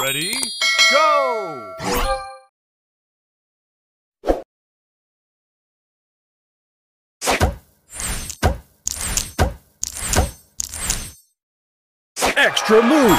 Ready? Go! Extra move!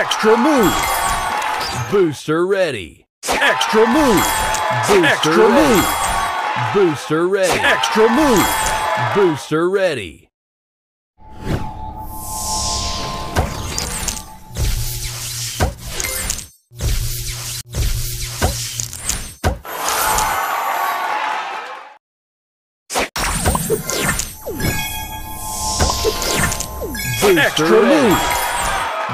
Extra move! Booster ready! Extra move! Booster Extra ready. move! Booster ready! Extra move! Booster ready! Booster Extra ready. move!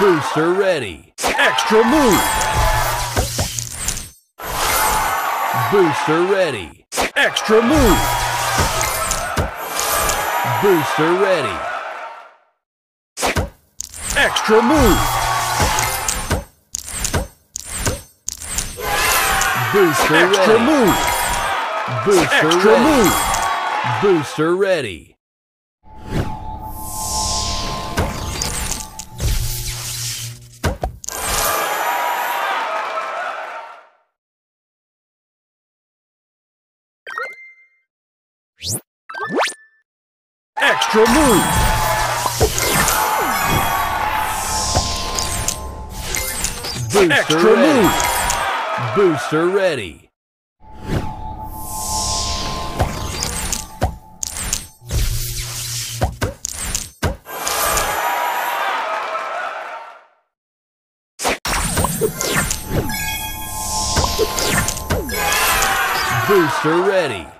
Booster ready. Extra move. Booster ready. Extra move. Booster ready. Extra move. Booster Extra ready. move. Booster Extra ready. move. Booster ready. Extra move! Booster Extra ready. move! Booster ready. Booster ready.